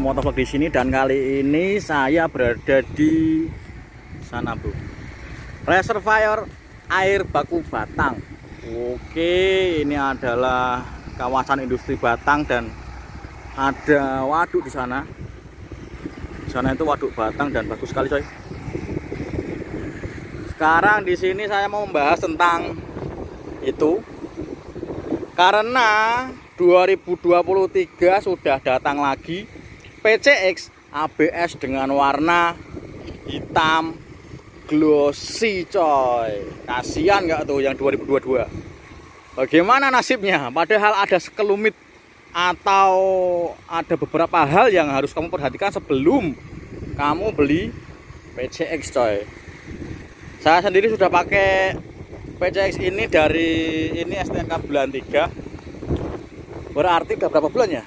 motovlog di sini dan kali ini saya berada di sana bro reservoir air baku Batang. Oke ini adalah kawasan industri Batang dan ada waduk di sana. Di sana itu waduk Batang dan bagus sekali coy. Sekarang di sini saya mau membahas tentang itu. Karena 2023 sudah datang lagi PCX ABS dengan warna hitam glossy coy. Kasihan nggak tuh yang 2022 bagaimana nasibnya? Padahal ada sekelumit atau ada beberapa hal yang harus kamu perhatikan sebelum kamu beli PCX coy. Saya sendiri sudah pakai PCX ini dari ini STNK bulan 3 berarti udah berapa bulan ya?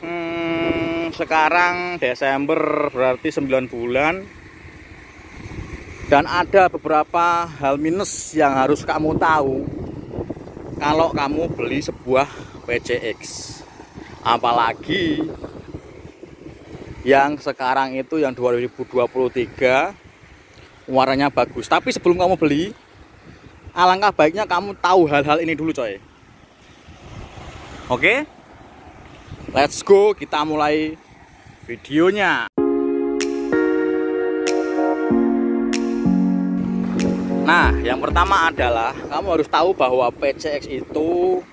Hmm, sekarang Desember berarti 9 bulan. Dan ada beberapa hal minus yang harus kamu tahu. Kalau kamu beli sebuah PCX apalagi yang sekarang itu yang 2023 warnanya bagus. Tapi sebelum kamu beli alangkah baiknya kamu tahu hal-hal ini dulu coy Oke, let's go. Kita mulai videonya. Nah, yang pertama adalah kamu harus tahu bahwa PCX itu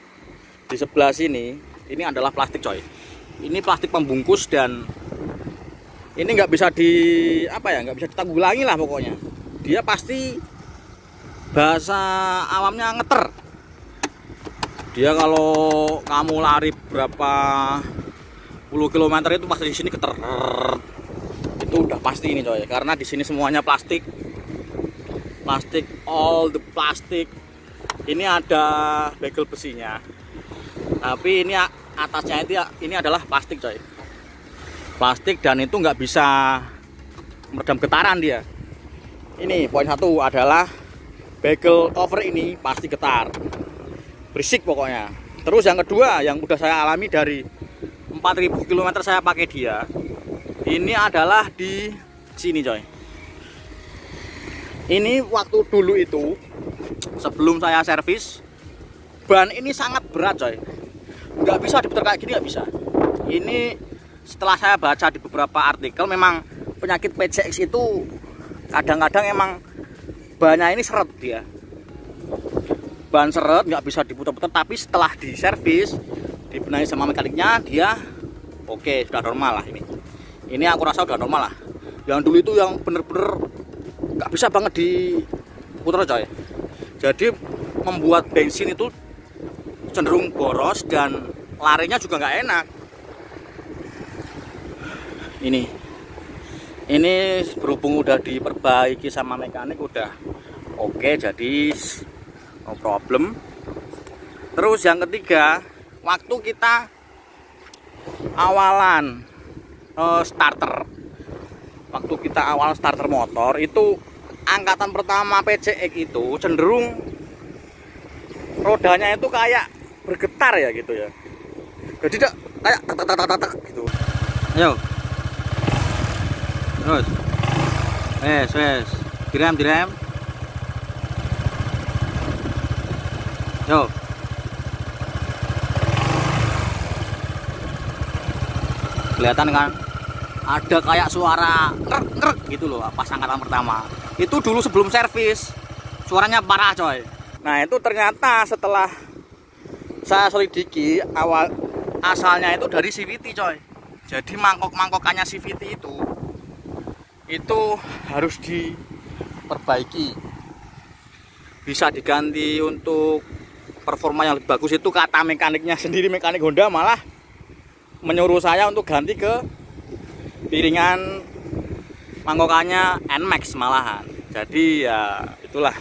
di sebelah sini ini adalah plastik coy. Ini plastik pembungkus dan ini nggak bisa di apa ya nggak bisa ditanggulangi lah pokoknya. Dia pasti bahasa awamnya ngeter dia kalau kamu lari berapa puluh kilometer itu pasti di sini keter. Itu udah pasti ini coy. Karena di sini semuanya plastik. Plastik all the plastik. Ini ada bagel besinya. Tapi ini atasnya itu ini adalah plastik coy. Plastik dan itu nggak bisa meredam getaran dia. Ini poin satu adalah bagel cover ini pasti getar berisik pokoknya. Terus yang kedua yang udah saya alami dari 4000 km saya pakai dia ini adalah di sini coy. Ini waktu dulu itu sebelum saya servis ban ini sangat berat coy. Nggak bisa diputar kayak gini nggak bisa. Ini setelah saya baca di beberapa artikel memang penyakit PCX itu kadang-kadang emang banyak ini seret dia ban seret nggak bisa diputar-putar. Tapi setelah diservis dibenahi sama mekaniknya dia oke sudah normal lah ini. Ini aku rasa sudah normal lah. Yang dulu itu yang bener-bener nggak bisa banget diputar coy. Jadi membuat bensin itu cenderung boros dan larinya juga nggak enak. Ini. Ini berhubung udah diperbaiki sama mekanik udah oke jadi no problem. Terus yang ketiga waktu kita awalan uh, starter. Waktu kita awal starter motor itu angkatan pertama PCX itu cenderung rodanya itu kayak bergetar ya gitu ya. Jadi tidak kayak tak tak tak tak tak gitu. Ayo. Terus. Wes wes. Direm direm Kelihatan kan? Ada kayak suara krek krek gitu loh pas angkatan pertama. Itu dulu sebelum servis. Suaranya parah coy. Nah, itu ternyata setelah saya selidiki awal asalnya itu dari CVT coy. Jadi mangkok-mangkokannya CVT itu itu harus diperbaiki. Bisa diganti untuk performa yang lebih bagus itu kata mekaniknya sendiri mekanik Honda malah menyuruh saya untuk ganti ke piringan mangkokannya Nmax malahan. Jadi ya itulah.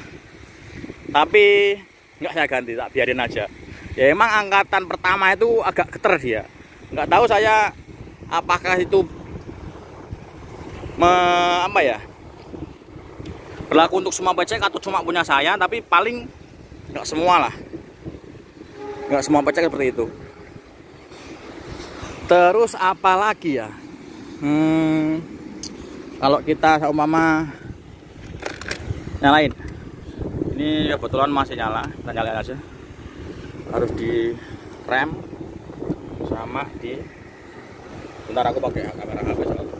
Tapi nggak saya ganti tak biarin aja. Ya emang angkatan pertama itu agak keter dia. Nggak tahu saya apakah itu me, apa ya berlaku untuk semua becek atau cuma punya saya tapi paling nggak semua lah. Nggak semua pecah seperti itu terus apa lagi ya? Hmm, kalau kita umpama nyalain. Ini kebetulan masih nyala kita nyalain aja. Harus di rem sama di bentar aku pakai kamera HP soalnya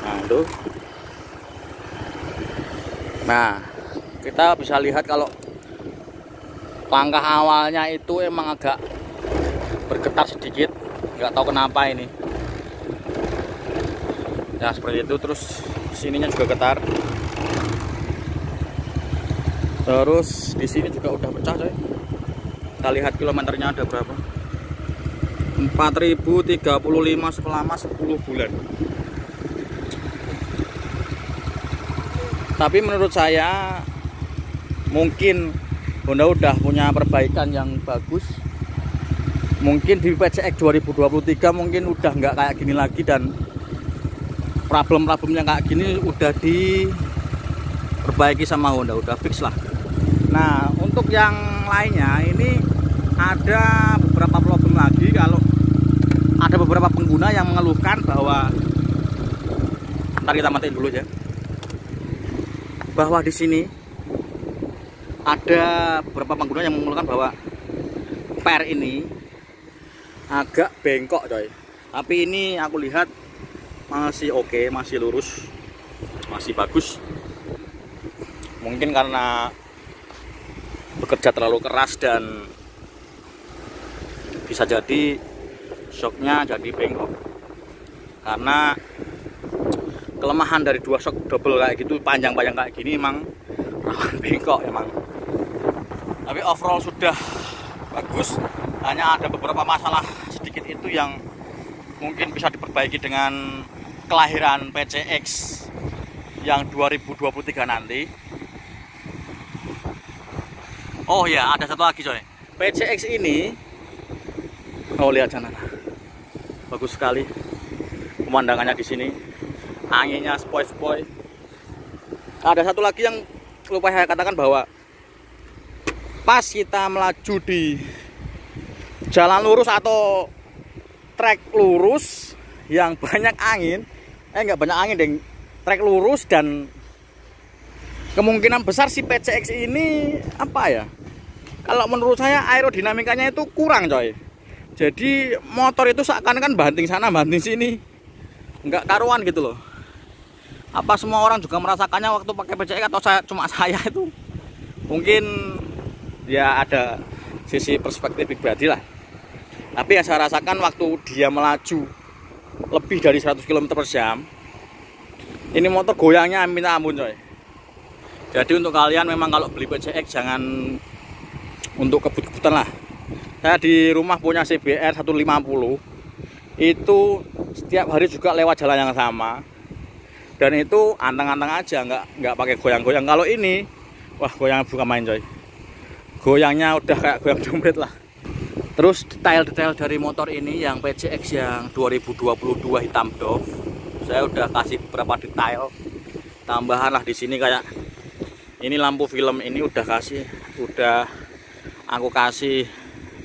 nah itu. Nah kita bisa lihat kalau langkah awalnya itu emang agak bergetar sedikit. Nggak tahu kenapa ini. Ya seperti itu. Terus sininya juga getar. Terus di sini juga udah pecah coy. Kita lihat kilometernya ada berapa. 4035 selama 10 bulan. Tapi menurut saya mungkin Honda udah punya perbaikan yang bagus. Mungkin di PCX 2023 mungkin udah nggak kayak gini lagi dan problem-problem yang kayak gini udah diperbaiki sama Honda udah fix lah. Nah untuk yang lainnya ini ada beberapa problem lagi. Kalau ada beberapa pengguna yang mengeluhkan bahwa ntar kita matiin dulu ya bahwa di sini ada beberapa pengguna yang mengeluhkan bahwa per ini agak bengkok coy. Tapi ini aku lihat masih oke okay, masih lurus masih bagus. Mungkin karena bekerja terlalu keras dan bisa jadi shocknya jadi bengkok. Karena kelemahan dari dua shock double kayak gitu panjang-panjang kayak gini emang rawan bengkok emang tapi overall sudah bagus. Hanya ada beberapa masalah sedikit itu yang mungkin bisa diperbaiki dengan kelahiran PCX yang 2023 nanti. Oh ya ada satu lagi coy. PCX ini oh lihat sana. Bagus sekali pemandangannya di sini. Anginnya spoi-spoi. Ada satu lagi yang lupa saya katakan bahwa pas kita melaju di jalan lurus atau trek lurus yang banyak angin eh nggak banyak angin deh trek lurus dan kemungkinan besar si PCX ini apa ya? Kalau menurut saya aerodinamikanya itu kurang coy. Jadi motor itu seakan-akan banting sana banting sini. Nggak karuan gitu loh. Apa semua orang juga merasakannya waktu pakai PCX atau saya cuma saya itu? Mungkin ya ada sisi perspektif pribadi lah. Tapi yang saya rasakan waktu dia melaju lebih dari 100 km per jam ini motor goyangnya minta ampun coy. Jadi untuk kalian memang kalau beli PCX jangan untuk kebut-kebutan lah. Saya di rumah punya CBR 150 itu setiap hari juga lewat jalan yang sama. Dan itu anteng-anteng aja nggak nggak pakai goyang-goyang. Kalau ini wah goyang bukan main coy goyangnya udah kayak goyang dompet lah. Terus detail-detail dari motor ini yang PCX yang 2022 hitam doff saya udah kasih beberapa detail. Tambahan lah di sini kayak ini lampu film ini udah kasih udah aku kasih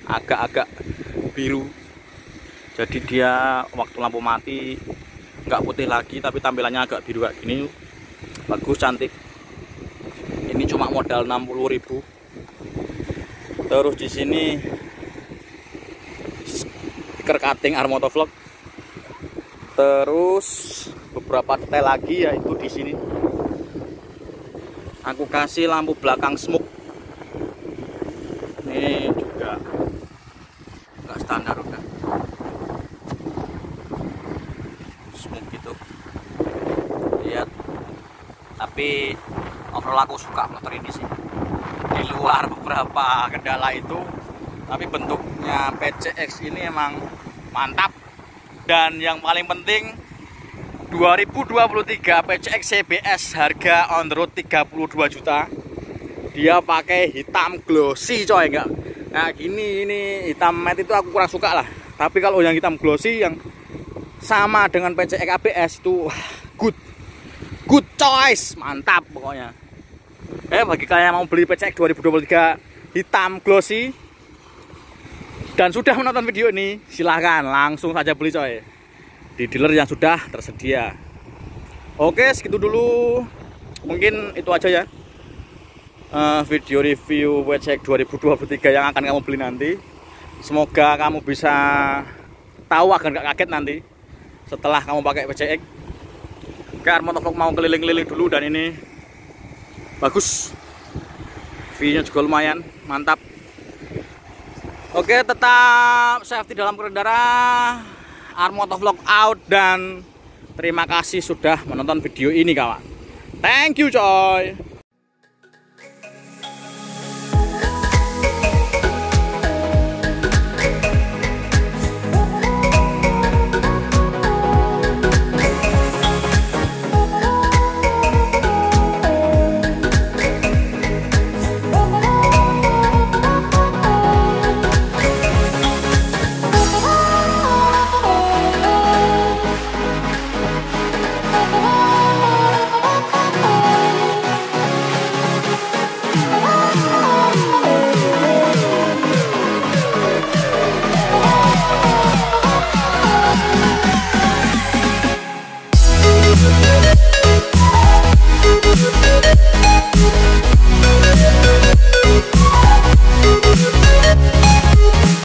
agak-agak biru. Jadi dia waktu lampu mati nggak putih lagi tapi tampilannya agak biru kayak gini. Bagus cantik. Ini cuma modal 60.000 terus di sini stiker cutting Armotovlog terus beberapa detail lagi yaitu di sini. Aku kasih lampu belakang smoke. Ini juga nggak standar udah. Smoke gitu. Lihat. Tapi overall aku suka motor ini sih di luar beberapa kendala itu. Tapi bentuknya PCX ini emang mantap. Dan yang paling penting 2023 PCX CBS harga on the road 32 juta. Dia pakai hitam glossy coy enggak? Nah gini ini hitam matte itu aku kurang suka lah. Tapi kalau yang hitam glossy yang sama dengan PCX ABS itu good. Good choice mantap pokoknya eh bagi kalian yang mau beli PCX 2023 hitam glossy. Dan sudah menonton video ini silahkan langsung saja beli coy. Di dealer yang sudah tersedia. Oke segitu dulu. Mungkin itu aja ya. Uh, video review WCX 2023 yang akan kamu beli nanti. Semoga kamu bisa tahu agar gak kaget nanti setelah kamu pakai WCX oke Armotovlog mau keliling-keliling dulu dan ini bagus view nya juga lumayan mantap Oke, tetap safety dalam berkendara. Armotovlog out dan terima kasih sudah menonton video ini kawan. Thank you coy.